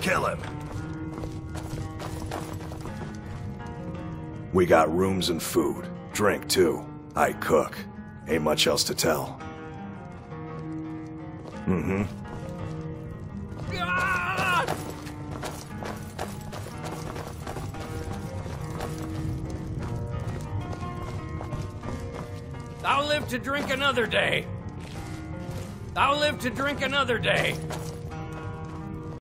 Kill him. We got rooms and food. Drink, too. I cook. Ain't much else to tell. Mm-hmm. I'll live to drink another day. I'll live to drink another day.